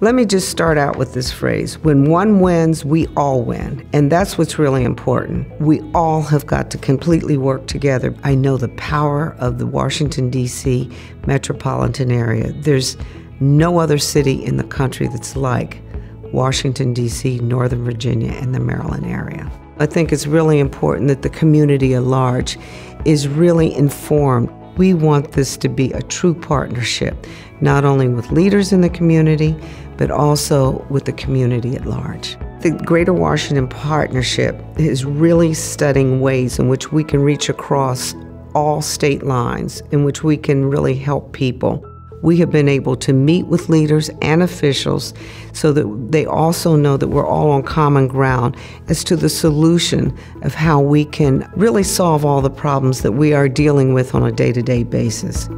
Let me just start out with this phrase when one wins, we all win. And that's what's really important. We all have got to completely work together. I know the power of the Washington, D.C. metropolitan area. There's no other city in the country that's like Washington, D.C., Northern Virginia, and the Maryland area. I think it's really important that the community at large is really informed. We want this to be a true partnership, not only with leaders in the community, but also with the community at large. The Greater Washington Partnership is really studying ways in which we can reach across all state lines, in which we can really help people. We have been able to meet with leaders and officials so that they also know that we're all on common ground as to the solution of how we can really solve all the problems that we are dealing with on a day to day basis.